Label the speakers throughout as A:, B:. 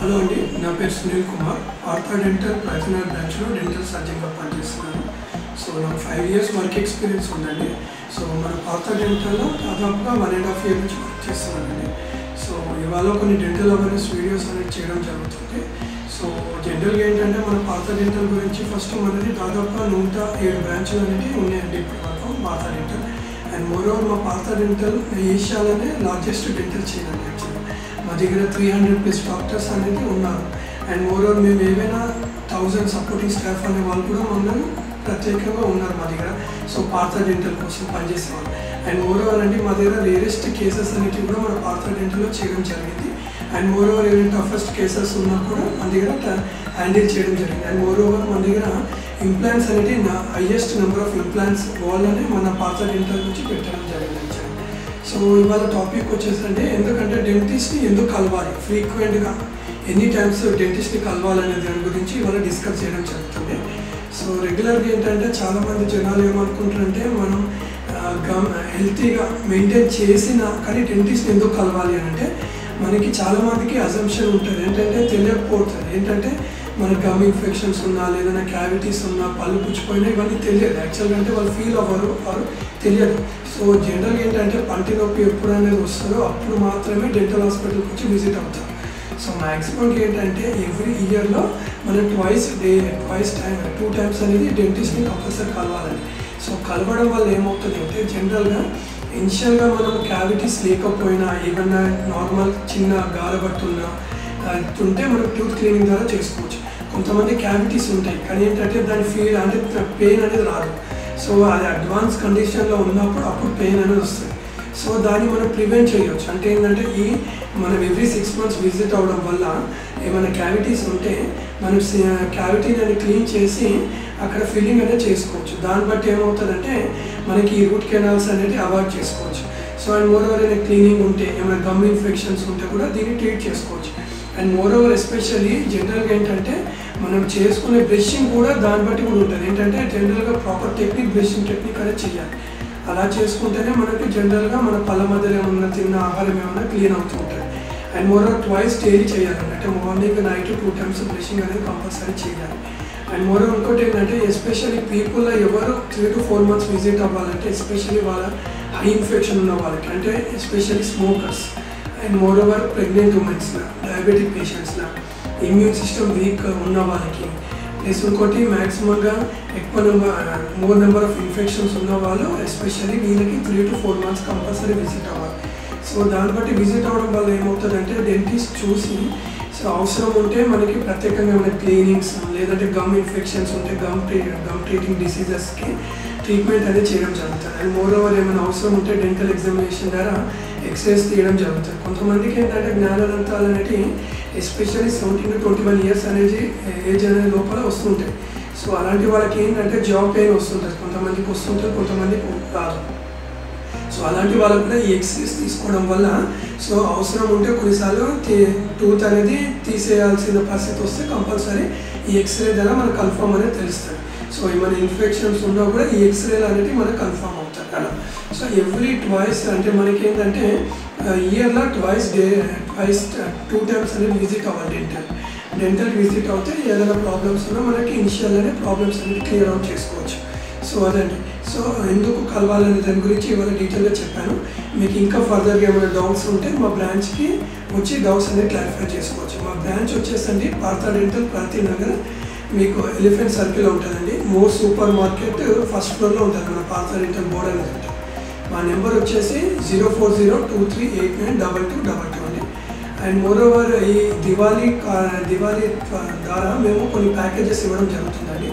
A: Hello అండి నా పేరు సునీల్ కుమార్. ఆర్థా డెంటల్ ప్రజనల్ బ్రాంచ్లో డెంటల్ సర్జన్గా పనిచేస్తున్నాను. సో నాకు ఫైవ్ ఇయర్స్ వర్క్ ఎక్స్పీరియన్స్ ఉందండి. సో మన ఆర్థా డెంటల్లో దాదాపుగా వన్ అండ్ హాఫ్ ఇయర్ నుంచి వర్క్ చేస్తున్నానండి. సో ఇవాళ కొన్ని డెంటల్ అవేర్నెస్ వీడియోస్ అనేది చేయడం జరుగుతుంది. సో జనరల్గా ఏంటంటే మన పాత డెంటల్ గురించి ఫస్ట్ మనది దాదాపుగా నూట ఏడు బ్రాంచ్లు అనేవి ఉన్నాయండి ఇప్పటి వరకు పాత డెంటల్ అండ్ మోరోవర్ మా పాత డెంటల్ ఏషియాలోనే లార్జెస్ట్ డెంటల్ చైన్ అండి మా దగ్గర త్రీ హండ్రెడ్ ప్లస్ డాక్టర్స్ అనేది ఉన్నారు. అండ్ మోరోవర్ మేము ఏమైనా థౌజండ్ సపోర్టింగ్ స్టాఫ్ అనే వాళ్ళు కూడా మమ్మల్ని ప్రత్యేకంగా ఉన్నారు మా దగ్గర. సో పార్థ డెంటల్ కోసం పనిచేసే వాళ్ళు. అండ్ మోరోవర్ అంటే మా దగ్గర రేరెస్ట్ కేసెస్ అనేవి కూడా మన పార్థ డెంటల్లో చేయడం జరిగింది. అండ్ మోర్ ఓవర్ ఏమైనా టఫెస్ట్ కేసెస్ ఉన్నా కూడా మన దగ్గర హ్యాండిల్ చేయడం జరిగింది. అండ్ మోర్ మన దగ్గర ఇంప్లాంట్స్ అనేది నా హైయెస్ట్ నెంబర్ ఆఫ్ ఇంప్లాంట్స్ వాళ్ళనే మన పార్థ డెంటల్ నుంచి పెట్టడం జరిగింది. సో ఇవాళ టాపిక్ వచ్చేసంటే ఎందుకంటే డెంటిస్ట్ని ఎందుకు కలవాలి? ఫ్రీక్వెంట్గా ఎన్ని టైమ్స్ డెంటిస్ట్ని కలవాలనే దాని గురించి ఇవాళ డిస్కస్ చేయడం జరుగుతుంది. సో రెగ్యులర్గా ఏంటంటే చాలామంది జనాలు ఏమనుకుంటారంటే మనం గమ్ హెల్తీగా మెయింటైన్ చేసిన కానీ డెంటిస్ట్ని ఎందుకు కలవాలి అని అంటే మనకి చాలామందికి అజంప్షన్ ఉంటుంది. ఏంటంటే తెలియకపోతుంది. ఏంటంటే మన గమ్ ఇన్ఫెక్షన్స్ ఉన్నా లేదన్నా క్యావిటీస్ ఉన్నా పళ్ళు పుచ్చిపోయినా ఇవన్నీ తెలియదు. యాక్చువల్గా అంటే వాళ్ళు ఫీల్ అవ్వరు వారు తెలియదు. సో జనరల్ ఏంటంటే పంటి నొప్పి ఎప్పుడు అనేది వస్తుందో అప్పుడు మాత్రమే డెంటల్ హాస్పిటల్కి వచ్చి విజిట్ అవుతారు. సో మ్యాక్సిమం ఏంటంటే ఎవ్రీ ఇయర్లో మనం twice day twice time two times అనేది డెంటిస్ట్ని కంపల్సరీ కలవాలండి. సో కలవడం వల్ల ఏమవుతుంది అంటే జనరల్గా ఇనిషియల్గా మనం క్యావిటీస్ లేకపోయినా ఏమన్నా నార్మల్ చిన్న గారబట్టున్నా ఉంటే మనం టూత్ క్లీనింగ్ ద్వారా చేసుకోవచ్చు. కొంతమంది క్యావిటీస్ ఉంటాయి కానీ ఏంటంటే దాని ఫీల్ అంటే పెయిన్ అనేది రాదు. సో అది అడ్వాన్స్ కండిషన్లో ఉన్నప్పుడు అప్పుడు పెయిన్ అనేది వస్తుంది. సో దాన్ని మనం ప్రివెంట్ చేయవచ్చు అంటే ఏంటంటే ఈ మనం ఎవ్రీ సిక్స్ మంత్స్ విజిట్ అవ్వడం వల్ల ఏమైనా క్యావిటీస్ ఉంటే మనం క్యావిటీని అని క్లీన్ చేసి అక్కడ ఫిల్లింగ్ అనేది చేసుకోవచ్చు. దాన్ని బట్టి ఏమవుతుందంటే మనకి ఈ రూట్ కెనాల్స్ అనేది అవాయిడ్ చేసుకోవచ్చు. సో అండ్ మోర్ ఓవర్ ఏదైనా క్లీనింగ్ ఉంటే ఏమైనా గమ్ ఇన్ఫెక్షన్స్ ఉంటే కూడా దీన్ని ట్రీట్ చేసుకోవచ్చు. అండ్ మోర్ ఓవర్ ఎస్పెషల్లీ జనరల్గా ఏంటంటే మనం చేసుకునే బ్రషింగ్ కూడా దాన్ని బట్టి కూడా ఉంటుంది. ఏంటంటే జనరల్గా ప్రాపర్ టెక్నిక్ బ్రషింగ్ టెక్నిక్ అనేది చేయాలి. అలా చేసుకుంటేనే మనకి జనరల్గా మన పళ్ళ మధ్యలో ఏమన్నా తిన్న ఆహారం ఏమన్నా క్లీన్ అవుతూ ఉంటుంది. And more over twice daily చేయాలండి. అంటే morning night two times brushing అనేది కంపల్సరీ చేయాలి. అండ్ మరో ఇంకోటి ఏంటంటే ఎస్పెషల్లీ పీపుల్ ఎవరు three to four months visit అవ్వాలంటే ఎస్పెషల్లీ వాళ్ళ హై ఇన్ఫెక్షన్ ఉన్న వాళ్ళకి అంటే especially smokers and moreover pregnant ఉమెన్స్లో diabetic పేషెంట్స్లో ఇమ్యూన్ సిస్టమ్ వీక్ ఉన్న వాళ్ళకి ప్లస్ ఇంకోటి మ్యాక్సిమంగా ఎక్కువ number more number of infections ఉన్న వాళ్ళు ఎస్పెషల్లీ వీళ్ళకి three to four months compulsory visit అవ్వాలి. సో దాన్ని బట్టి విజిట్ అవ్వడం వల్ల ఏమవుతుందంటే డెంటిస్ట్ చూసి సో అవసరం ఉంటే మనకి ప్రత్యేకంగా ఏమైనా క్లీనింగ్స్ లేదంటే గమ్ ఇన్ఫెక్షన్స్ ఉంటే గమ్ ట్రీ గమ్ ట్రీటింగ్ డిసీజెస్కి ట్రీట్మెంట్ అనేది చేయడం జరుగుతుంది. అండ్ మోర్ ఓవర్ ఏమైనా అవసరం ఉంటే డెంటల్ ఎగ్జామినేషన్ ద్వారా ఎక్సర్సైజ్ తీయడం జరుగుతుంది. కొంతమందికి ఏంటంటే జ్ఞానదంతాలు అనేవి especially seventeen to twenty one years అనేది ఏజ్ అనేది లోపల వస్తుంటాయి. సో అలాంటి వాళ్ళకి ఏంటంటే జాబ్ పెయిన్ వస్తుంటుంది. కొంతమందికి వస్తుంటుంది కొంతమందికి రాదు. సో అలాంటి వాళ్ళకు కూడా ఈ ఎక్సర్సైజ్ తీసుకోవడం వల్ల సో అవసరం ఉంటే కొన్నిసార్లు టూత్ అనేది తీసేయాల్సిన పరిస్థితి వస్తే కంపల్సరీ ఈ ఎక్స్రే ద్వారా మనకు కన్ఫర్మ్ అనేది తెలుస్తుంది. సో ఏమైనా ఇన్ఫెక్షన్స్ ఉన్నా కూడా ఈ ఎక్స్రేలు అనేది మనకు కన్ఫర్మ్ సో ఎవ్రీ ట్వైస్ అంటే మనకి ఏంటంటే ఇయర్లో twice day twice two times అనేది విజిట్ అవ్వాలి డెంటల్ డెంటల్ విజిట్ అవుతే ఏదైనా ప్రాబ్లమ్స్ ఉన్నా మనకి ఇనిషియల్గానే ప్రాబ్లమ్స్ అనేది క్లియర్ అవుట్ చేసుకోవచ్చు. సో అదండి. సో ఎందుకు కలవాలనే దాని గురించి ఇవాళ డీటెయిల్గా చెప్పాను. మీకు ఇంకా ఫర్దర్గా ఏమైనా డౌట్స్ ఉంటే మా బ్రాంచ్కి వచ్చి డౌట్స్ అనేది క్లారిఫై చేసుకోవచ్చు. మా బ్రాంచ్ వచ్చేసండి పార్థా డెంటల్ ప్రతి నగర్ మీకు ఎలిఫెంట్ సర్కిల్ ఉంటుందండి. మోర్ సూపర్ మార్కెట్ ఫస్ట్ ఫ్లోర్లో ఉంటుంది మన పార్థా డెంటల్ బోర్డ్ అనేది. మా నెంబర్ వచ్చేసి zero four zero two three eight nine double two double two అండి. అండ్ మోర్ ఓవర్ ఈ దివాళీ దివాళీ ద్వారా మేము కొన్ని ప్యాకేజెస్ ఇవ్వడం జరుగుతుందండి.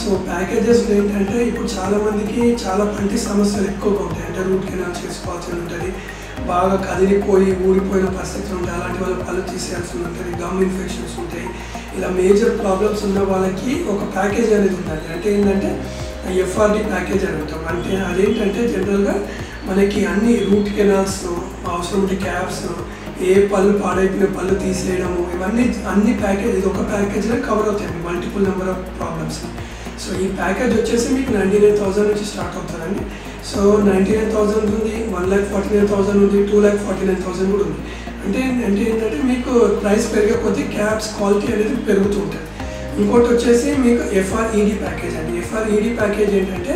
A: సో ప్యాకేజెస్ ఏంటంటే ఇప్పుడు చాలామందికి చాలా పంటి సమస్యలు ఎక్కువగా ఉంటాయి. అంటే రూట్ కెనాల్ చేసుకోవాల్సి ఉంటుంది. బాగా కదిలిపోయి ఊడిపోయిన పరిస్థితులు ఉంటాయి. అలాంటి వాళ్ళ పళ్ళు తీసేయాల్సి ఉంటుంది. గమ్ ఇన్ఫెక్షన్స్ ఉంటాయి. ఇలా మేజర్ ప్రాబ్లమ్స్ ఉన్న వాళ్ళకి ఒక ప్యాకేజ్ అనేది ఉండాలి అంటే ఏంటంటే ఎఫ్ఆర్డి ప్యాకేజ్ అని అంటాం అంటే అదేంటంటే జనరల్గా మనకి అన్ని రూట్ కెనాల్స్ అవసరం ఉండే క్యాబ్స్ ఏ పళ్ళు పాడైపోయిన పళ్ళు తీసేయడము ఇవన్నీ అన్ని ప్యాకేజ్ ఇది ఒక ప్యాకేజ్లో కవర్ అవుతాయి. Multiple number of problems so ఈ ప్యాకేజ్ వచ్చేసి మీకు నైంటీ నైన్ థౌసండ్ నుంచి స్టార్ట్ అవుతుందండి. సో నైంటీ నైన్ థౌసండ్ ఉంది one lakh forty nine thousand ఉంది two lakh forty nine thousand కూడా ఉంది. అంటే అంటే ఏంటంటే మీకు ప్రైస్ పెరిగే కొద్దీ క్యాబ్స్ క్వాలిటీ అనేది పెరుగుతూ ఉంటుంది ఇంకోటి వచ్చేసి మీకు ఎఫ్ఆర్ఈడి ప్యాకేజ్ అండి. ఎఫ్ఆర్ఈడి ప్యాకేజ్ ఏంటంటే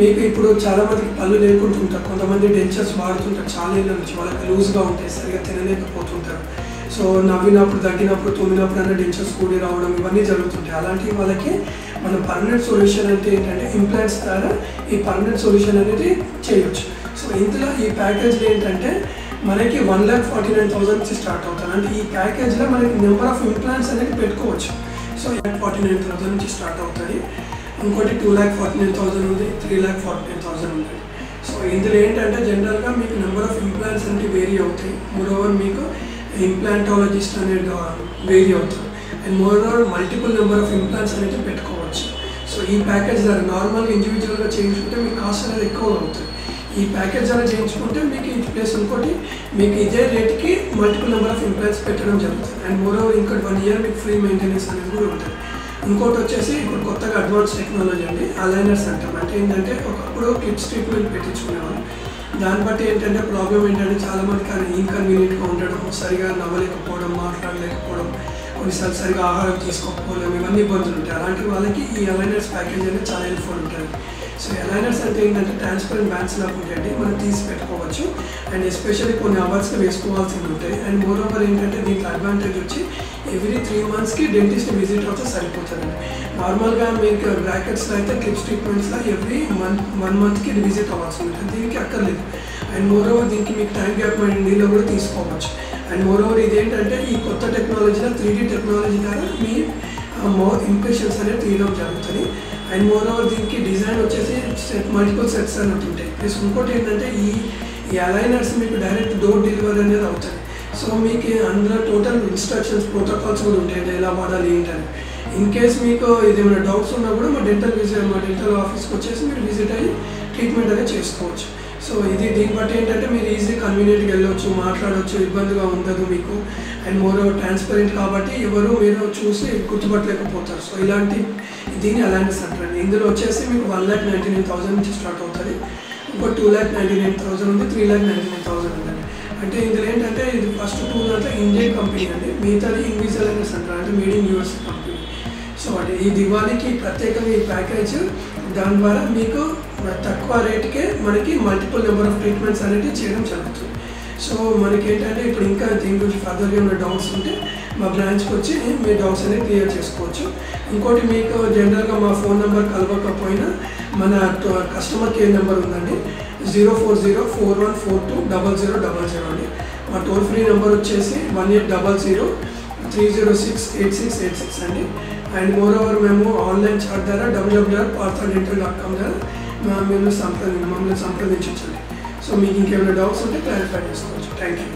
A: మీకు ఇప్పుడు చాలామందికి పళ్ళు లేకుంటుంటారు. కొంతమంది డెంచర్స్ వాడుతుంటారు. చాలా ఏళ్ళ నుంచి వాళ్ళకి లూజ్గా ఉంటాయి. సరిగా తినలేకపోతుంటారు. సో నవ్వినప్పుడు తగ్గినప్పుడు తుమ్మినప్పుడు అన్న డెంచర్స్ కూడి రావడం ఇవన్నీ జరుగుతుంటాయి. అలాంటి వాళ్ళకి మన పర్మనెంట్ సొల్యూషన్ అంటే ఏంటంటే ఇంప్లాంట్స్ ద్వారా ఈ పర్మనెంట్ సొల్యూషన్ అనేది చేయొచ్చు. సో ఇందులో ఈ ప్యాకేజ్లో ఏంటంటే మనకి one lakh forty nine thousand నుంచి స్టార్ట్ అవుతాను అంటే ఈ ప్యాకేజ్లో మనకి నెంబర్ ఆఫ్ ఇంప్లాంట్స్ అనేది పెట్టుకోవచ్చు. సో ఫార్టీ నైన్ థౌసండ్ నుంచి స్టార్ట్ అవుతుంది. ఇంకోటి two lakh forty nine thousand ఉంది three lakh forty nine thousand ఉంది. సో ఇందులో ఏంటంటే జనరల్గా మీకు నెంబర్ ఆఫ్ ఇంప్లాంట్స్ అంటే వేరీ అవుతాయి. మోర్ ఓవర్ మీకు ఇంప్లాంటాలజిస్ట్ అనేది వేరీ అవుతుంది. And moreover multiple number of implants అనేది పెట్టుకోవచ్చు. సో ఈ ప్యాకేజ్ నార్మల్గా ఇండివిజువల్గా చేయించుకుంటే మీకు కాస్ట్ అనేది ఎక్కువ అవుతుంది. ఈ ప్యాకేజ్ అలా చేయించుకుంటే మీకు ఇది ప్లస్ ఇంకోటి మీకు ఇదే రేట్కి మల్టిపుల్ నెంబర్ ఆఫ్ ఇంప్లాంట్స్ పెట్టడం జరుగుతుంది. అండ్ మోర్ ఓవర్ ఇంకోటి వన్ ఇయర్ మీకు ఫ్రీ మెయింటెనెన్స్ అనేది కూడా ఉంటుంది. ఇంకోటి వచ్చేసి ఇప్పుడు కొత్తగా అడ్వాన్స్ టెక్నాలజీ అండి అలైనర్స్ అంటాం అంటే ఏంటంటే ఒకప్పుడు క్లిప్స్ ట్రీట్మెంట్ పెట్టించుకునేవాళ్ళు. దాన్ని బట్టి ఏంటంటే ప్రాబ్లం ఏంటంటే చాలా మందికి ఇన్కన్వీనియంట్గా ఉండడం సరిగా నవ్వలేకపోవడం మాట్లాడలేకపోవడం కొన్నిసార్లు సరిగా ఆహారం తీసుకోకపోవడం ఇవన్నీ ఇబ్బందులు ఉంటాయి. అలాంటి వాళ్ళకి ఈ అలైనర్స్ ప్యాకేజ్ అనేది చాలా హెల్ప్ఫుల్ ఉంటుంది. సో అలైనర్స్ అంటే ఏంటంటే ట్రాన్స్పరెంట్ బ్యాండ్స్ లాగా ఉంటాయండి. మనం తీసి పెట్టుకోవచ్చు. అండ్ ఎస్పెషల్లీ కొన్ని అవర్స్కి వేసుకోవాల్సింది ఉంటాయి. అండ్ మోర్ ఓవర్ ఏంటంటే దీంట్లో అడ్వాంటేజ్ వచ్చి ఎవ్రీ త్రీ మంత్స్కి డెంటిస్ట్ విజిట్ అవుతే సరిపోతుందండి. నార్మల్గా మీకు బ్రాకెట్స్లో అయితే క్లిప్స్ ట్రీట్మెంట్స్లో ఎవ్రీ మంత్ వన్ మంత్కి విజిట్ అవ్వాల్సి ఉంటుంది. దీనికి అక్కర్లేదు. అండ్ మోర్ ఓవర్ దీనికి మీకు టైం గ్యాప్ నీళ్ళు కూడా తీసుకోవచ్చు. అండ్ మోర్ ఓవర్ ఇదేంటంటే ఈ కొత్త టెక్నాలజీలో త్రీ టెక్నాలజీ ద్వారా మీ మోర్ ఇంప్రెషన్స్ అనేది తీయడం జరుగుతుంది. అండ్ మోర్ ఓవర్ దీనికి డిజైన్ వచ్చేసి మల్టిపుల్ సెట్స్ అన్నట్టు ఉంటాయి. ప్లస్ ఇంకోటి ఏంటంటే ఈ ఈ అలైనర్స్ మీకు డైరెక్ట్ డోర్ డెలివరీ అనేది అవుతుంది సో మీకు అందులో టోటల్ ఇన్స్ట్రక్షన్స్ ప్రోటోకాల్స్ కూడా ఉంటాయి. ఎలా వాడాలి ఏంటని. ఇన్ కేస్ మీకు ఏదైనా డౌట్స్ ఉన్నా కూడా మా డెంటల్ విజిట్ మా డెంటల్ ఆఫీస్కి వచ్చేసి మీరు విజిట్ అయ్యి ట్రీట్మెంట్ అనేది చేసుకోవచ్చు. సో ఇది దీన్ని బట్టి ఏంటంటే మీరు ఈజీ కన్వీనియంట్గా వెళ్ళొచ్చు మాట్లాడవచ్చు ఇబ్బందిగా ఉండదు మీకు. అండ్ మోర్ ట్రాన్స్పరెంట్ కాబట్టి ఎవరు మీరు చూసి గుర్తుపట్టలేకపోతారు. సో ఇలాంటి దీన్ని సెంటర్ అండి ఇందులో వచ్చేసి మీకు one lakh ninety nine thousand నుంచి స్టార్ట్ అవుతుంది. ఇంకో two lakh ninety nine thousand ఉంది three lakh ninety nine thousand ఉందండి. అంటే ఇందులో ఏంటంటే ఇది ఫస్ట్ టూ దాంట్లో ఇండియన్ కంపెనీ అండి. మిగతాది ఇంగ్లీష్ అలైనర్స్ అంటారు. అంటే made in US company so అంటే ఈ దివాళీకి ప్రత్యేకంగా ఈ ప్యాకేజ్ దాని ద్వారా మీకు తక్కువ రేట్కే మనకి మల్టిపుల్ నెంబర్ ఆఫ్ ట్రీట్మెంట్స్ అనేవి చేయడం జరుగుతుంది. సో మనకి ఏంటంటే ఇప్పుడు ఇంకా దీని గురించి ఫర్దర్గా ఉన్న డౌట్స్ ఉంటే మా బ్రాంచ్కి వచ్చి మీ డౌట్స్ అనేది క్లియర్ చేసుకోవచ్చు. ఇంకోటి మీకు జనరల్గా మా ఫోన్ నెంబర్ కలవకపోయినా మన కస్టమర్ కేర్ నెంబర్ ఉందండి. Zero four zero four one four two double zero double zero అండి. మా టోల్ ఫ్రీ నెంబర్ వచ్చేసి one eight double zero three zero six eight six eight six అండి. అండ్ మోర్ ఓవర్ మేము online chat ద్వారా WWW Partha dental dot com ద్వారా మీరు సంప్రదించం మమ్మల్ని సంప్రదించవచ్చండి so మీకు ఇంకేమైనా డౌట్స్ ఉంటే క్లారిఫై చేసుకోవచ్చు. Thank you